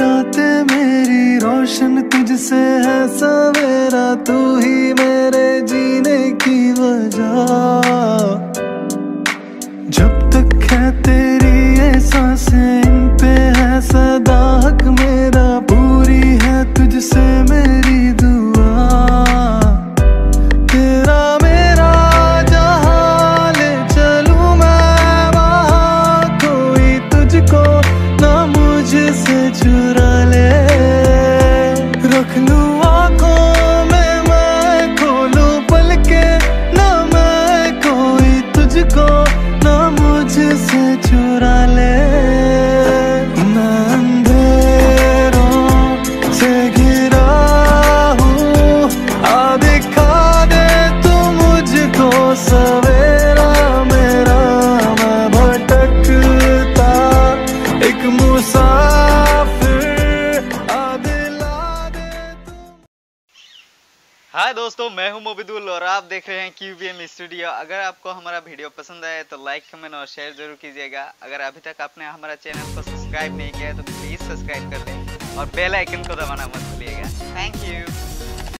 रातें मेरी रोशन तुझसे है सवेरा तू ही मेरे जीने की वजह। हाय दोस्तों, मैं हूँ मोबिदुल और आप देख रहे हैं क्यू स्टूडियो अगर आपको हमारा वीडियो पसंद आए तो लाइक कमेंट और शेयर ज़रूर कीजिएगा। अगर अभी तक आपने हमारा चैनल को सब्सक्राइब नहीं किया है तो प्लीज़ सब्सक्राइब कर लें और बेल आइकन को दबाना मत भूलिएगा। Thank you